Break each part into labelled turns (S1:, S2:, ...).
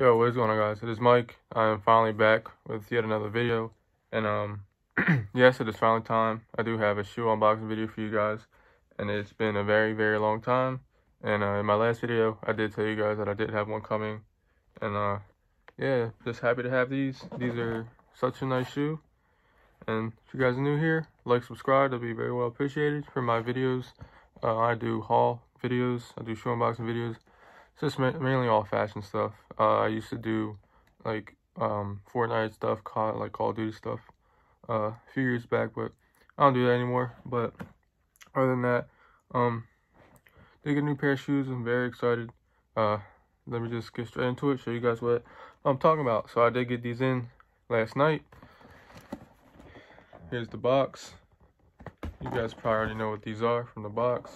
S1: Yo, what is going on guys? It is Mike. I am finally back with yet another video. And um yes, it is finally time. I do have a shoe unboxing video for you guys. And it's been a very, very long time. And uh, in my last video, I did tell you guys that I did have one coming. And uh yeah, just happy to have these. These are such a nice shoe. And if you guys are new here, like, subscribe. That'd be very well appreciated for my videos. Uh, I do haul videos. I do shoe unboxing videos it's just mainly all fashion stuff. Uh, I used to do like um, Fortnite stuff, call, like Call of Duty stuff uh, a few years back, but I don't do that anymore. But other than that, um, they get a new pair of shoes. I'm very excited. Uh, let me just get straight into it, show you guys what I'm talking about. So I did get these in last night. Here's the box. You guys probably already know what these are from the box.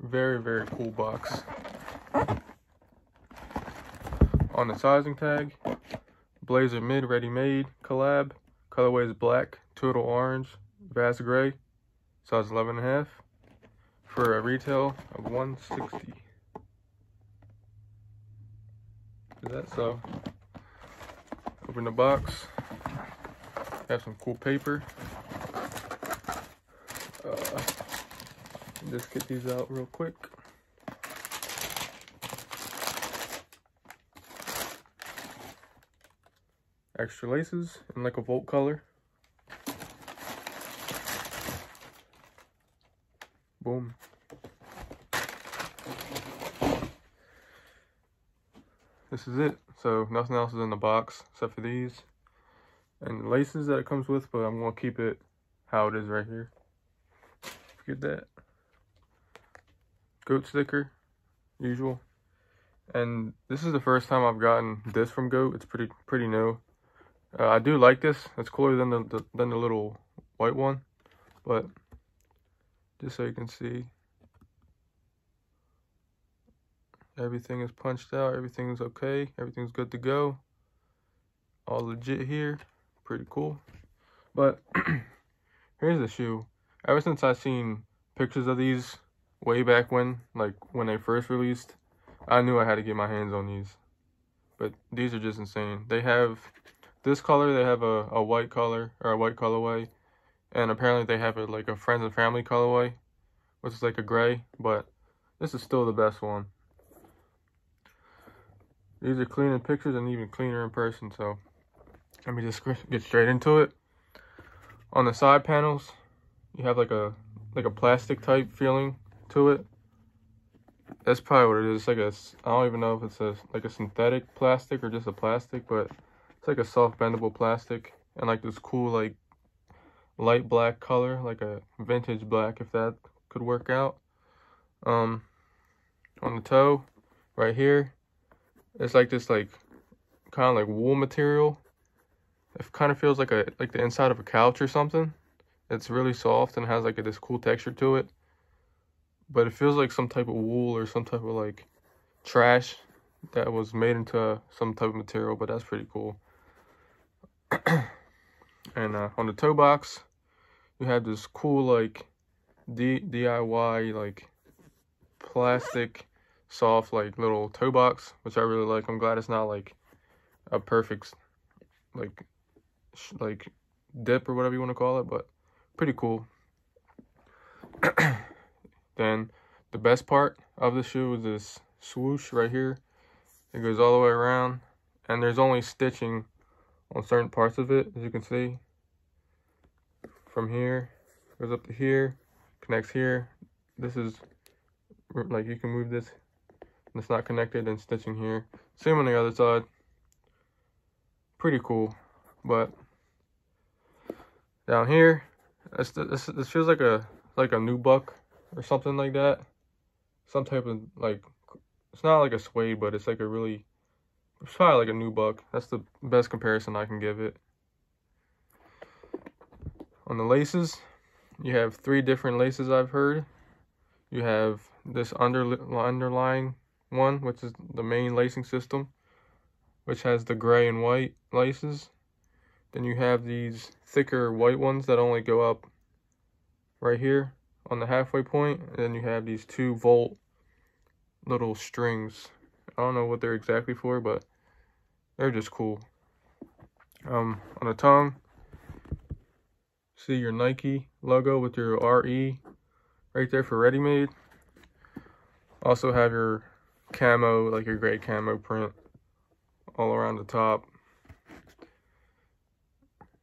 S1: Very, very cool box. On the sizing tag, Blazer Mid Ready Made collab. Colorway is black, total orange, vast gray, size 11 and a half, for a retail of 160. Is that so? Open the box. Have some cool paper. Uh, just get these out real quick. Extra laces in like a Volt color. Boom. This is it. So nothing else is in the box except for these. And laces that it comes with, but I'm going to keep it how it is right here. Forget that goat sticker usual and this is the first time i've gotten this from goat it's pretty pretty new uh, i do like this. It's cooler than the, the than the little white one but just so you can see everything is punched out everything is okay everything's good to go. All legit here. Pretty cool. But here's the shoe. Ever since i seen pictures of these way back when, like when they first released, I knew I had to get my hands on these. But these are just insane. They have this color, they have a, a white color or a white colorway. And apparently they have a, like a friends and family colorway, which is like a gray, but this is still the best one. These are clean in pictures and even cleaner in person, so let me just get straight into it. On the side panels, you have like a like a plastic type feeling to it. That's probably what it is. It's like a, I don't even know if it's a like a synthetic plastic or just a plastic, but it's like a soft bendable plastic and like this cool like light black color, like a vintage black, if that could work out. Um, on the toe, right here, it's like this like kind of like wool material. It kind of feels like a like the inside of a couch or something. It's really soft and has like a, this cool texture to it but it feels like some type of wool or some type of like trash that was made into some type of material but that's pretty cool and uh, on the toe box you have this cool like D DIY like plastic soft like little toe box which I really like I'm glad it's not like a perfect like like dip or whatever you want to call it but pretty cool Then the best part of the shoe is this swoosh right here. It goes all the way around and there's only stitching on certain parts of it as you can see. From here, goes up to here, connects here. This is like you can move this and it's not connected and stitching here. Same on the other side. Pretty cool, but down here, this, this, this feels like a like a nubuck or something like that. Some type of like, it's not like a suede, but it's like a really, it's probably like a nubuck. That's the best comparison I can give it. On the laces, you have three different laces I've heard. You have this under, underlying one, which is the main lacing system, which has the gray and white laces. Then you have these thicker white ones that only go up right here on the halfway point and then you have these two volt little strings I don't know what they're exactly for, but they're just cool. Um, on the tongue, see your Nike logo with your RE right there for ready made. Also have your camo, like your gray camo print all around the top,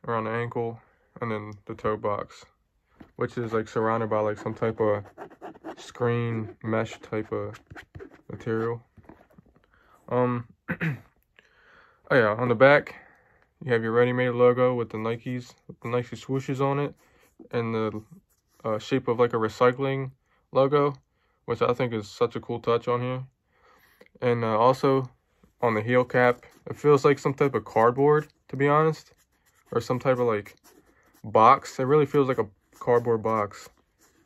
S1: around the ankle, and then the toe box, which is like surrounded by like some type of screen mesh type of material. Um, oh yeah, on the back, you have your ready-made logo with the Nikes, with the Nike swooshes on it, and the uh, shape of like a recycling logo, which I think is such a cool touch on here. And uh, also on the heel cap, it feels like some type of cardboard, to be honest, or some type of like box. It really feels like a cardboard box.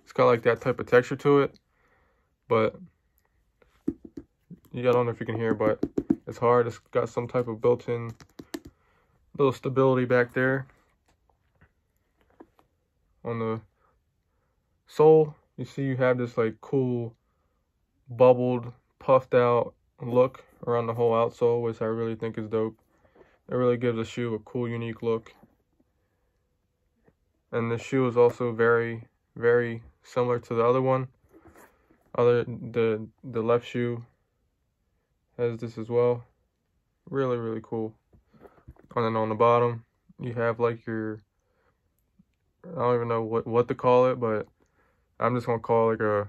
S1: It's got like that type of texture to it, but yeah, I don't know if you can hear, but it's hard. It's got some type of built-in little stability back there on the sole. You see you have this like cool bubbled, puffed out look around the whole outsole, which I really think is dope. It really gives the shoe a cool, unique look. And the shoe is also very, very similar to the other one. Other the the left shoe has this as well. Really, really cool. And then on the bottom, you have like your I don't even know what what to call it, but I'm just gonna call it like a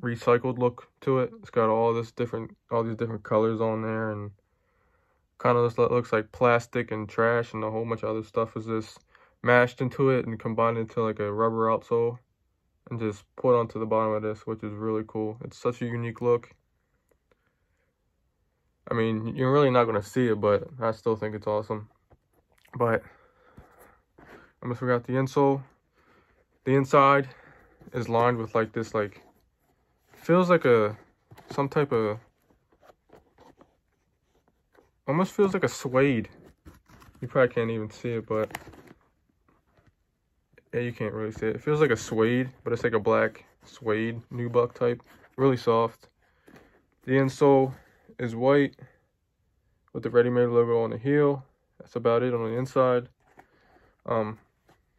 S1: recycled look to it. It's got all this different, all these different colors on there, and kind of looks like plastic and trash, and a whole bunch of other stuff is just mashed into it and combined into like a rubber outsole, and just put onto the bottom of this, which is really cool. It's such a unique look. I mean, you're really not gonna see it, but I still think it's awesome. But I almost forgot the insole. The inside is lined with like this like feels like a some type of almost feels like a suede. You probably can't even see it, but yeah, you can't really see it. It feels like a suede, but it's like a black suede nubuck type. Really soft. The insole is white with the ready-made logo on the heel. That's about it on the inside. Um,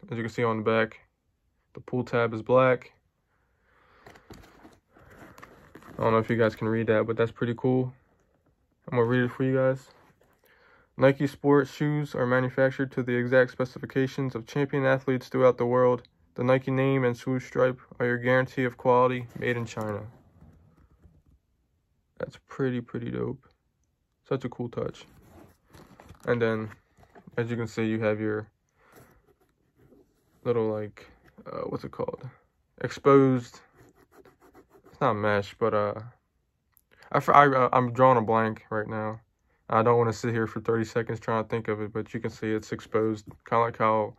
S1: as you can see on the back, the pull tab is black. I don't know if you guys can read that, but that's pretty cool. I'm gonna read it for you guys. Nike sports shoes are manufactured to the exact specifications of champion athletes throughout the world. The Nike name and swoosh stripe are your guarantee of quality made in China. That's pretty, pretty dope. Such a cool touch. And then, as you can see, you have your little, like, uh, what's it called? Exposed It's not mesh, but uh, I, I uh, I'm drawing a blank right now. I don't want to sit here for 30 seconds trying to think of it, but you can see it's exposed, kind of like how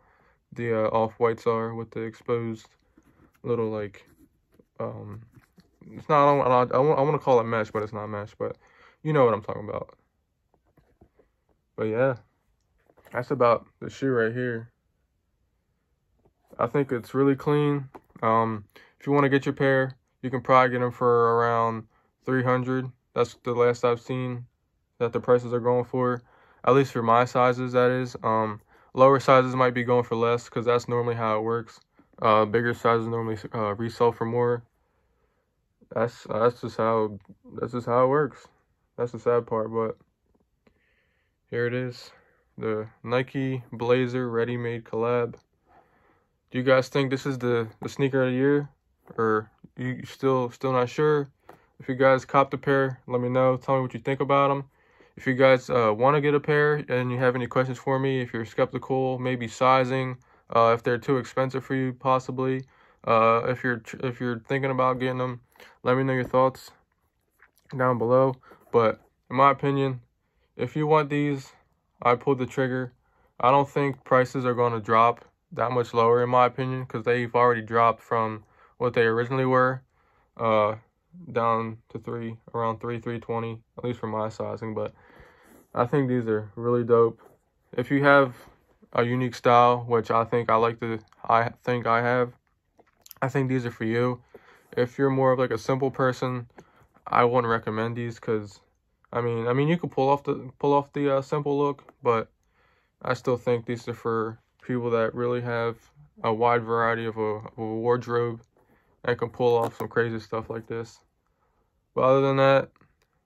S1: the uh, off whites are with the exposed little like um. It's not. I, don't, I, want, I want to call it mesh, but it's not mesh. But you know what I'm talking about. But yeah, that's about the shoe right here. I think it's really clean. Um, if you want to get your pair, you can probably get them for around 300 that's the last i've seen that the prices are going for at least for my sizes that is um lower sizes might be going for less because that's normally how it works uh bigger sizes normally uh, resell for more that's that's just how that's just how it works that's the sad part but here it is the nike blazer ready-made collab do you guys think this is the the sneaker of the year or you still still not sure, if you guys copped a pair, let me know. Tell me what you think about them. If you guys uh, want to get a pair and you have any questions for me, if you're skeptical, maybe sizing, uh, if they're too expensive for you, possibly. Uh, if you're if you're thinking about getting them, let me know your thoughts down below. But in my opinion, if you want these, I pulled the trigger. I don't think prices are going to drop that much lower in my opinion because they've already dropped from what they originally were, uh, down to three, around three, 320, at least for my sizing. But I think these are really dope. If you have a unique style, which I think I like to, I think I have, I think these are for you. If you're more of like a simple person, I wouldn't recommend these because I mean, I mean, you could pull off the pull off the uh, simple look, but I still think these are for people that really have a wide variety of a, of a wardrobe and can pull off some crazy stuff like this. But other than that,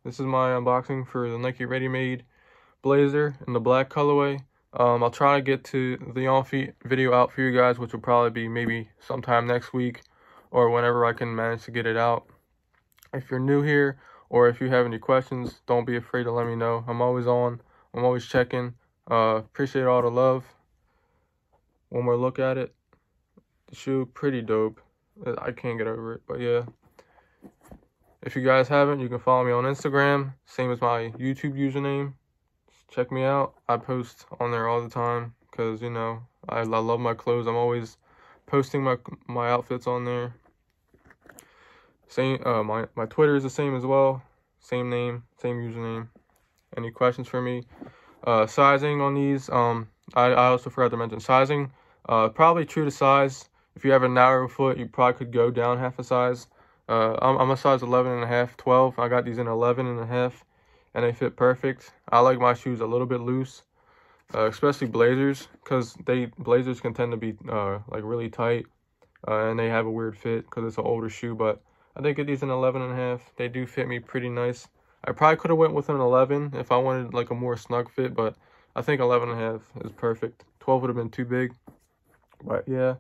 S1: this is my unboxing for the Nike Ready Made Blazer in the black colorway. Um, I'll try to get to the on-feet video out for you guys, which will probably be maybe sometime next week or whenever I can manage to get it out. If you're new here or if you have any questions, don't be afraid to let me know. I'm always on. I'm always checking. Uh, appreciate all the love. One more look at it. The shoe, pretty dope. I can't get over it, but yeah. If you guys haven't, you can follow me on Instagram. Same as my YouTube username. Check me out. I post on there all the time because, you know, I, I love my clothes. I'm always posting my my outfits on there. Same, uh, my, my Twitter is the same as well. Same name, same username. Any questions for me? Uh, sizing on these, um, I, I also forgot to mention sizing. Uh, probably true to size. If you have a narrow foot, you probably could go down half a size. Uh, I'm, I'm a size 11 and a half, 12. I got these in 11 and a half, and they fit perfect. I like my shoes a little bit loose, uh, especially blazers, because they blazers can tend to be uh, like really tight, uh, and they have a weird fit because it's an older shoe. But I did get these in 11 and a half. They do fit me pretty nice. I probably could have went with an 11 if I wanted like a more snug fit, but I think 11 and a half is perfect. 12 would have been too big. But yeah,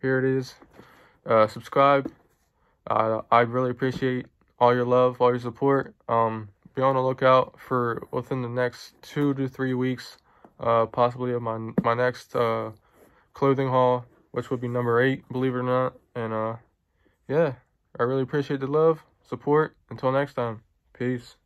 S1: here it is. Uh, subscribe. I really appreciate all your love, all your support. Um, be on the lookout for within the next two to three weeks, uh, possibly of my my next uh, clothing haul, which would be number eight, believe it or not. And uh, yeah. I really appreciate the love, support. Until next time, peace.